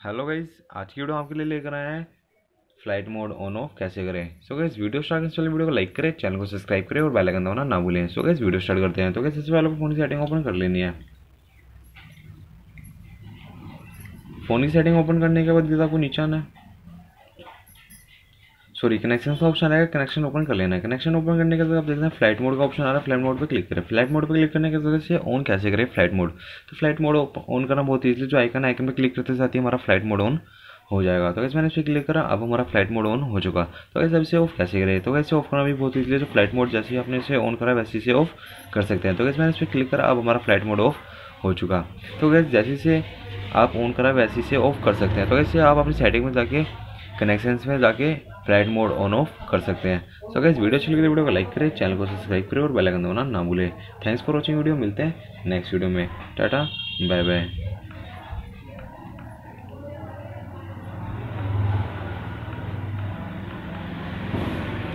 Hello guys आज की video आपके लिए लेकर आए हैं फ़्लाइट मोड ऑन ऑफ़ कैसे करें? सो गाइस वीडियो स्टार्ट करने से पहले वीडियो को लाइक करें चैनल को सब्सक्राइब करें और बेल आइकन दबाना ना भूलें। सो गैस वीडियो स्टार्ट करते हैं। तो कैसे सबसे पहले आपको फ़ोन की सेटिंग ओपन कर लेनी है। फ़ोन की सेटिंग ओपन करने के बाद आपको नीचे आना है सॉरी कनेक्शन का ऑप्शन आएगा कनेक्शन ओपन कर लेना है। कनेक्शन ओपन करने के बाद आप देखते हैं फ़्लाइट मोड का ऑप्शन आ रहा है फ़्लाइट मोड पर क्लिक करें। फ़्लाइट मोड पर क्लिक करने के वजह से ऑन कैसे करें? फ़्लाइट मोड तो फ़्लाइट मोड ऑन करना बहुत ईजिली जो आइकन आइकन पर क्लिक करते साथ ही हमारा फ़्लाइट मोड ऑन हो जाएगा। तो कैसे मैंने इस क्लिक करा, अब हमारा फ़्लाइट मोड ऑन हो चुका। तो कैसे अब इसे ऑफ़ कैसे करें? तो कैसे ऑफ़ करना भी बहुत ईजिली जो फ़्लाइट मोड जैसे ही आपने इसे ऑन करा, वैसे इसे ऑफ़ कर सकते हैं। तो कैसे मैंने इस पर क्लिक करा, अब हमारा फ़्लाइट मोड ऑफ़ हो चुका। तो कैसे जैसे से आप ऑन करा, वैसे इसे ऑफ़ कर सकते हैं। तो कैसे आप अपनी सेटिंग में जाके कनेक्शंस में जाके फ़्लाइट मोड ऑन ऑफ़ कर सकते हैं। सो इस वीडियो अच्छी लगी वीडियो को लाइक करें चैनल को सब्सक्राइब करें और बेल आइकन दबाना ना भूलें। थैंक्स फॉर वॉचिंग वीडियो मिलते हैं नेक्स्ट वीडियो में। Tata bye bye